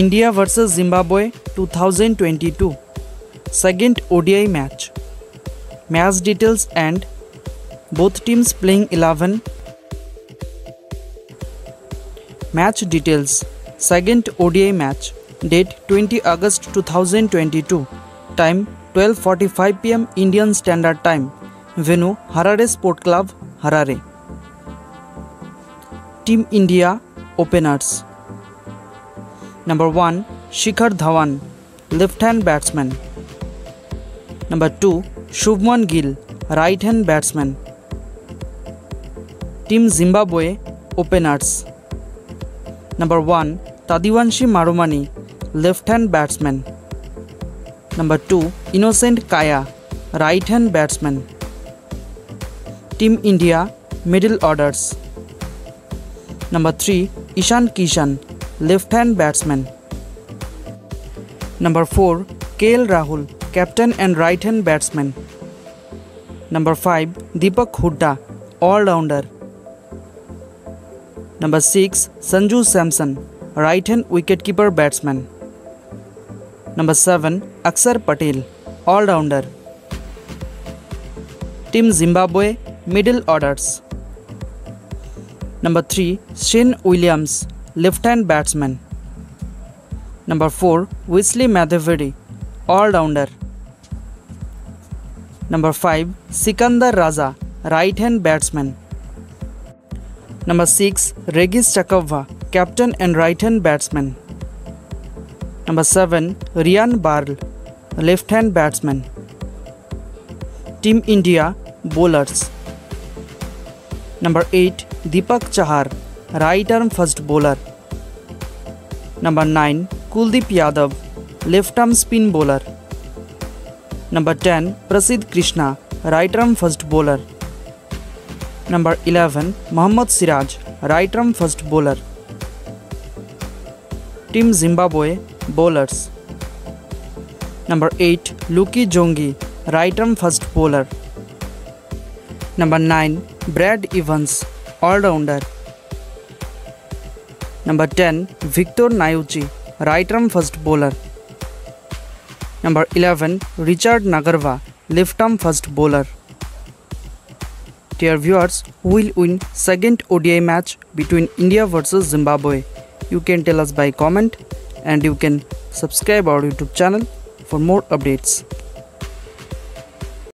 India vs Zimbabwe 2022 second ODI match. Match details and both teams playing 11. Match details. Second ODI match. Date 20 August 2022 time 12:45 pm Indian Standard Time. Venue Harare Sport Club Harare. Team India openers Number 1 Shikhar Dhawan left hand batsman Number 2 Shubman Gill right hand batsman Team Zimbabwe openers Number 1 Tadiwanshi Marumani left hand batsman Number 2 Innocent Kaya right hand batsman Team India middle orders Number 3 Ishan Kishan left hand batsman. Number 4 KL Rahul, captain and right hand batsman. Number 5 Deepak Hooda, all rounder. Number 6 Sanju Samson, right hand wicketkeeper batsman. Number 7 Axar Patel, all rounder. Team Zimbabwe, middle orders. Number 3 Shane Williams, left-hand batsman. Number 4. Wesley Madhevere, all-rounder. Number 5. Sikandar Raza, right-hand batsman. Number 6. Regis Chakabva, captain and right-hand batsman. Number 7. Ryan Burl, left-hand batsman. Team India, bowlers. Number 8. Deepak Chahar, right arm fast bowler number nine Kuldeep Yadav left arm spin bowler number ten Prasidh Krishna right arm fast bowler number eleven Mohammed Siraj right arm fast bowler team Zimbabwe bowlers number eight Luke Jongwe right arm fast bowler number nine Brad Evans allrounder Number 10 Victor Nyauchi, right arm fast bowler. Number 11 Richard Ngarava, left arm fast bowler. Dear viewers, who will win second ODI match between India versus Zimbabwe? You can tell us by comment and you can subscribe our YouTube channel for more updates.